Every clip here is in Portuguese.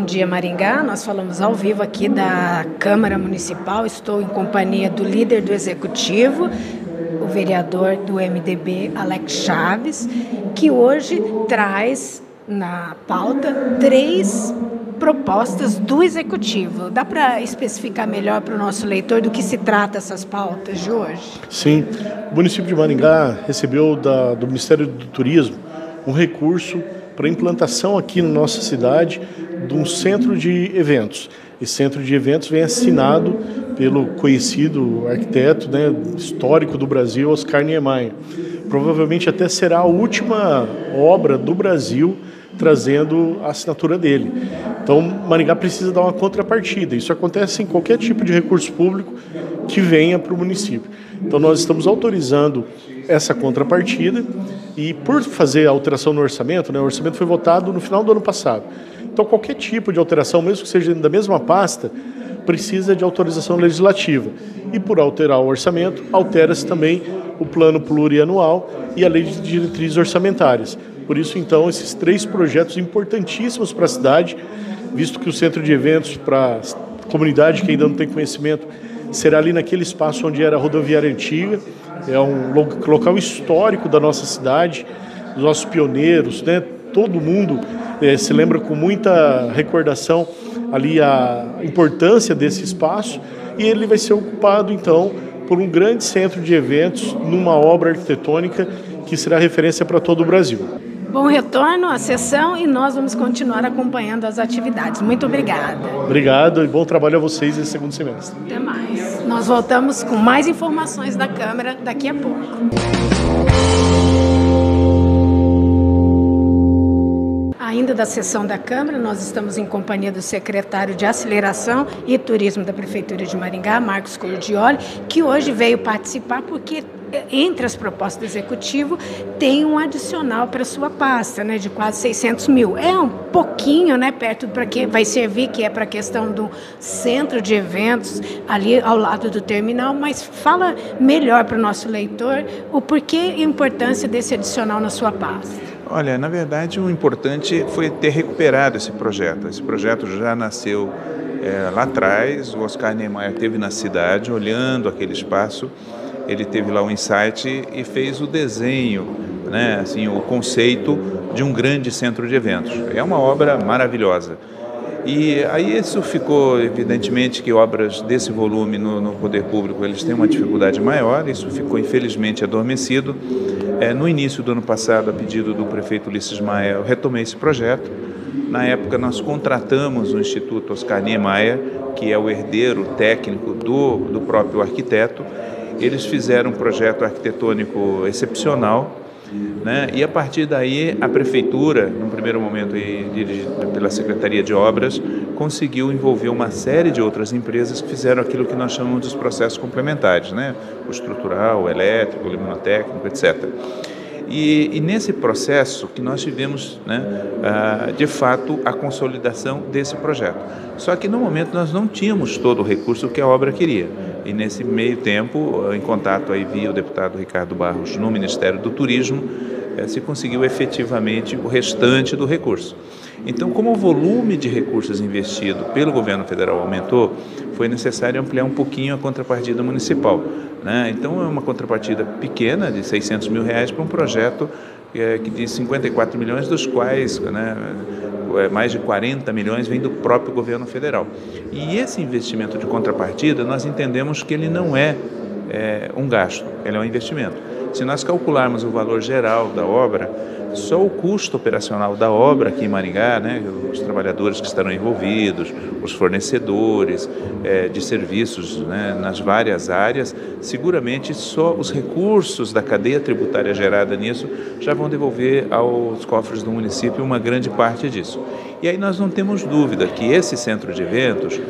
Bom dia, Maringá. Nós falamos ao vivo aqui da Câmara Municipal. Estou em companhia do líder do Executivo, o vereador do MDB, Alex Chaves, que hoje traz na pauta três propostas do Executivo. Dá para especificar melhor para o nosso leitor do que se trata essas pautas de hoje? Sim. O município de Maringá recebeu da, do Ministério do Turismo um recurso para implantação aqui na nossa cidade de um centro de eventos. Esse centro de eventos vem assinado pelo conhecido arquiteto né, histórico do Brasil, Oscar Niemeyer. Provavelmente até será a última obra do Brasil trazendo a assinatura dele. Então, Maringá precisa dar uma contrapartida. Isso acontece em qualquer tipo de recurso público que venha para o município. Então, nós estamos autorizando essa contrapartida e por fazer a alteração no orçamento, né, o orçamento foi votado no final do ano passado. Então, qualquer tipo de alteração, mesmo que seja da mesma pasta, precisa de autorização legislativa. E por alterar o orçamento, altera-se também o plano plurianual e a lei de diretrizes orçamentárias. Por isso, então, esses três projetos importantíssimos para a cidade, visto que o centro de eventos para a comunidade que ainda não tem conhecimento será ali naquele espaço onde era a rodoviária antiga, é um local histórico da nossa cidade, dos nossos pioneiros, né? Todo mundo é, se lembra com muita recordação ali a importância desse espaço e ele vai ser ocupado então por um grande centro de eventos numa obra arquitetônica que será referência para todo o Brasil. Bom retorno à sessão e nós vamos continuar acompanhando as atividades. Muito obrigada. Obrigado e bom trabalho a vocês nesse segundo semestre. Até mais. Nós voltamos com mais informações da Câmara daqui a pouco. Ainda da sessão da Câmara, nós estamos em companhia do secretário de Aceleração e Turismo da Prefeitura de Maringá, Marcos Cordioli, que hoje veio participar porque entre as propostas do executivo, tem um adicional para sua pasta, né, de quase 600 mil. É um pouquinho, né, perto para que vai servir, que é para a questão do centro de eventos ali ao lado do terminal, mas fala melhor para o nosso leitor o porquê e importância desse adicional na sua pasta. Olha, na verdade, o importante foi ter recuperado esse projeto. Esse projeto já nasceu é, lá atrás, o Oscar Niemeyer esteve na cidade, olhando aquele espaço, ele teve lá um insight e fez o desenho, né, assim, o conceito de um grande centro de eventos. É uma obra maravilhosa. E aí isso ficou evidentemente que obras desse volume no, no, poder público eles têm uma dificuldade maior. Isso ficou infelizmente adormecido. É, no início do ano passado, a pedido do prefeito Ulisses Maia, eu retomei esse projeto. Na época nós contratamos o Instituto Oscar Niemeyer, que é o herdeiro técnico do, do próprio arquiteto, eles fizeram um projeto arquitetônico excepcional, né? E a partir daí a prefeitura, no primeiro momento dirigida pela Secretaria de Obras, conseguiu envolver uma série de outras empresas que fizeram aquilo que nós chamamos dos processos complementares, né? O estrutural, o elétrico, o liminotécnico, etc. E, e, nesse processo que nós tivemos, né, uh, de fato, a consolidação desse projeto. Só que no momento nós não tínhamos todo o recurso que a obra queria. E nesse meio tempo, em contato aí via o deputado Ricardo Barros no Ministério do Turismo, eh, se conseguiu efetivamente o restante do recurso. Então, como o volume de recursos investido pelo governo federal aumentou, foi necessário ampliar um pouquinho a contrapartida municipal. Né? Então, é uma contrapartida pequena, de 600 mil reais, para um projeto é, que de 54 milhões, dos quais né, é, mais de 40 milhões vem do próprio governo federal. E esse investimento de contrapartida, nós entendemos que ele não é, é um gasto, ele é um investimento. Se nós calcularmos o valor geral da obra, só o custo operacional da obra aqui em Maringá, né, os trabalhadores que estarão envolvidos, os fornecedores é, de serviços né, nas várias áreas, seguramente só os recursos da cadeia tributária gerada nisso já vão devolver aos cofres do município uma grande parte disso. E aí nós não temos dúvida que esse centro de eventos,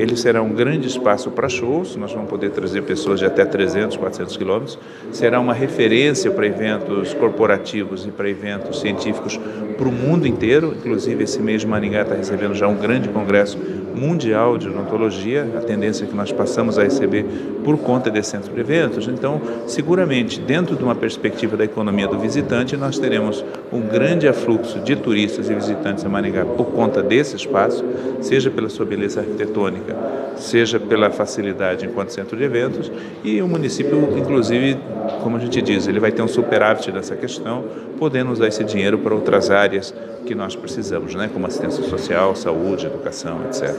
ele será um grande espaço para shows, nós vamos poder trazer pessoas de até 300, 400 quilômetros, será uma referência para eventos corporativos e para eventos científicos para o mundo inteiro, inclusive esse mês Maringá está recebendo já um grande congresso mundial de odontologia, a tendência que nós passamos a receber por conta desse centro de eventos. Então, seguramente, dentro de uma perspectiva da economia do visitante, nós teremos um grande afluxo de turistas e visitantes a Maringá por conta desse espaço, seja pela sua beleza arquitetônica, seja pela facilidade enquanto centro de eventos, e o município, inclusive, como a gente diz, ele vai ter um superávit nessa questão, podendo usar esse dinheiro para outras áreas que nós precisamos, né, como assistência social, saúde, educação, etc.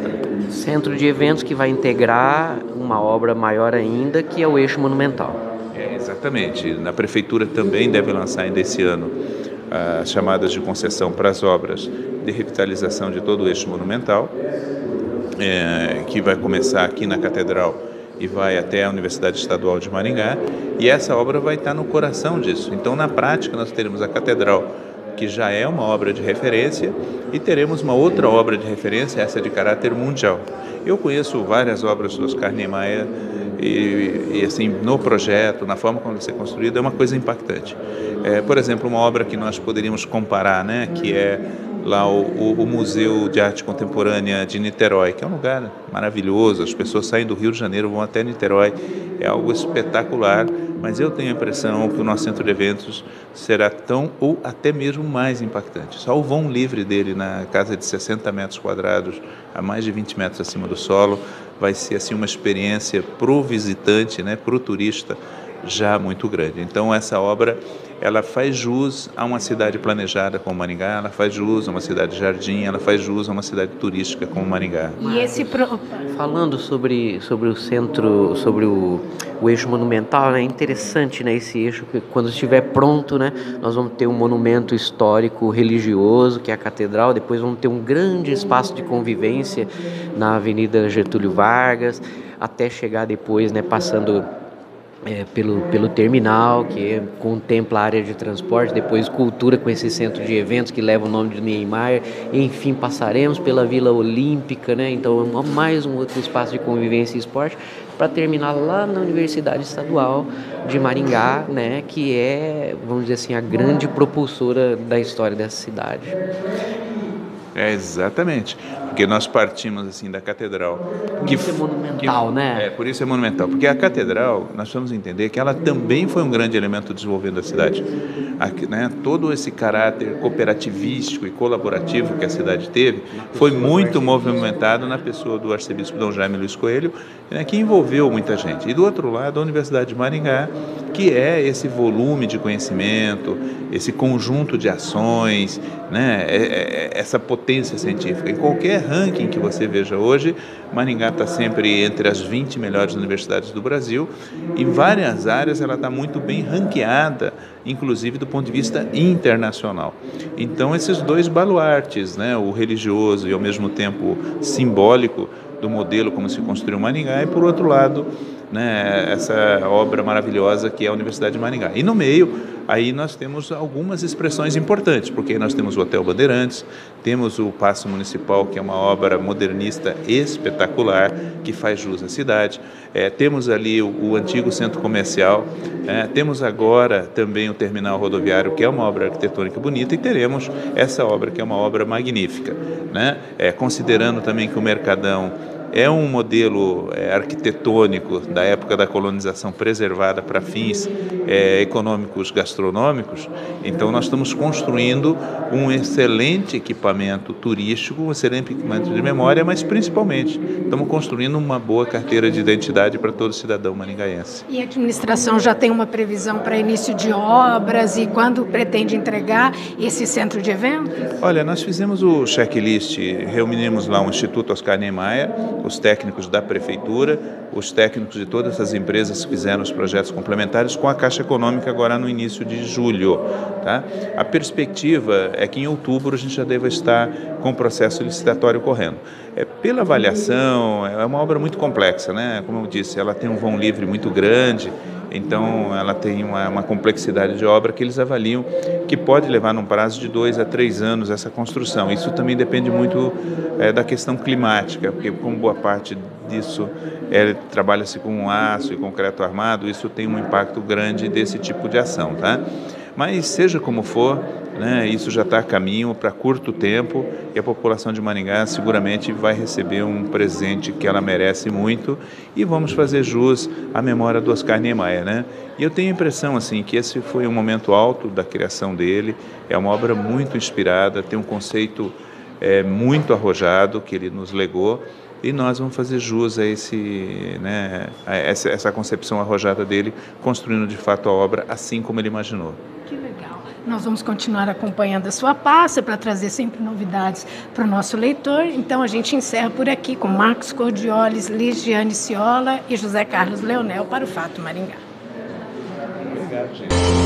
Centro de eventos que vai integrar uma obra maior ainda, que é o eixo monumental. É, exatamente. Na prefeitura também deve lançar ainda esse ano as chamadas de concessão para as obras de revitalização de todo o eixo monumental, é, que vai começar aqui na Catedral e vai até a Universidade Estadual de Maringá, e essa obra vai estar no coração disso. Então, na prática, nós teremos a Catedral, que já é uma obra de referência, e teremos uma outra obra de referência, essa de caráter mundial. Eu conheço várias obras do Oscar Niemeyer e, e, assim no projeto, na forma como vai ser construída, é uma coisa impactante. É, por exemplo, uma obra que nós poderíamos comparar, né, que é lá o, o, Museu de Arte Contemporânea de Niterói, que é um lugar maravilhoso, as pessoas saem do Rio de Janeiro, vão até Niterói, é algo espetacular, mas eu tenho a impressão que o nosso centro de eventos será tão ou até mesmo mais impactante. Só o vão livre dele na casa de 60 metros quadrados, a mais de 20 metros acima do solo, vai ser assim uma experiência para o visitante, né, para o turista, já muito grande. Então essa obra ela faz jus a uma cidade planejada como Maringá, ela faz jus a uma cidade jardim, ela faz jus a uma cidade turística como Maringá. E esse pro... falando sobre sobre o centro, sobre o, o eixo monumental, é interessante, né, esse eixo que quando estiver pronto, né, nós vamos ter um monumento histórico religioso, que é a catedral, depois vamos ter um grande espaço de convivência na Avenida Getúlio Vargas, até chegar depois, né, passando é, pelo, pelo terminal, que é, contempla a área de transporte, depois cultura com esse centro de eventos que leva o nome de Niemeyer, enfim, passaremos pela Vila Olímpica, né? então mais um outro espaço de convivência e esporte, para terminar lá na Universidade Estadual de Maringá, né? que é, vamos dizer assim, a grande propulsora da história dessa cidade. É, exatamente. Porque nós partimos assim da catedral. Por que, isso é monumental, que, né? É, por isso é monumental. Porque a catedral, nós vamos entender que ela também foi um grande elemento desenvolvendo a cidade. Aqui, né, todo esse caráter cooperativístico e colaborativo que a cidade teve foi muito movimentado na pessoa do arcebispo Dom Jaime Luiz Coelho, né, que envolveu muita gente. E do outro lado, a Universidade de Maringá, que é esse volume de conhecimento, esse conjunto de ações, né, é, é, essa potência científica. Em qualquer ranking que você veja hoje, Maringá está sempre entre as 20 melhores universidades do Brasil. Em várias áreas ela está muito bem ranqueada, inclusive do ponto de vista internacional. Então esses dois baluartes, né, o religioso e ao mesmo tempo simbólico do modelo como se construiu Maringá, e por outro lado, né, essa obra maravilhosa que é a Universidade de Maringá. E no meio, aí nós temos algumas expressões importantes, porque nós temos o Hotel Bandeirantes, temos o Paço Municipal, que é uma obra modernista espetacular, que faz jus à cidade, é, temos ali o, o, antigo centro comercial, é, temos agora também o terminal rodoviário, que é uma obra arquitetônica bonita, e teremos essa obra, que é uma obra magnífica, né? É, considerando também que o Mercadão é um modelo é, arquitetônico da época da colonização preservada para fins é, econômicos gastronômicos. Então nós estamos construindo um excelente equipamento turístico, um excelente equipamento de memória, mas principalmente estamos construindo uma boa carteira de identidade para todo cidadão maringaense. E a administração já tem uma previsão para início de obras e quando pretende entregar esse centro de eventos? Olha, nós fizemos o checklist, reunimos lá o Instituto Oscar Niemeyer, os técnicos da prefeitura, os técnicos de todas as empresas que fizeram os projetos complementares com a Caixa Econômica agora no início de julho. Tá? A perspectiva é que em outubro a gente já deva estar com o processo licitatório correndo. É, pela avaliação, é uma obra muito complexa, né? como eu disse, ela tem um vão livre muito grande, então, ela tem uma, uma, complexidade de obra que eles avaliam que pode levar num prazo de dois a três anos essa construção. Isso também depende muito é, da questão climática, porque como boa parte disso é, trabalha-se com aço e concreto armado, isso tem um impacto grande desse tipo de ação, tá? Mas seja como for, né, isso já está a caminho para curto tempo e a população de Maringá seguramente vai receber um presente que ela merece muito e vamos fazer jus à memória do Oscar Niemeyer. Né? E eu tenho a impressão assim que esse foi um momento alto da criação dele, é uma obra muito inspirada, tem um conceito é, muito arrojado que ele nos legou e nós vamos fazer jus a, esse, né, a essa, essa concepção arrojada dele, construindo de fato a obra assim como ele imaginou. Nós vamos continuar acompanhando a sua pasta para trazer sempre novidades para o nosso leitor. Então a gente encerra por aqui com Marcos Cordioles, Ligiane Ciola e José Carlos Leonel para o Fato Maringá. Obrigado, gente.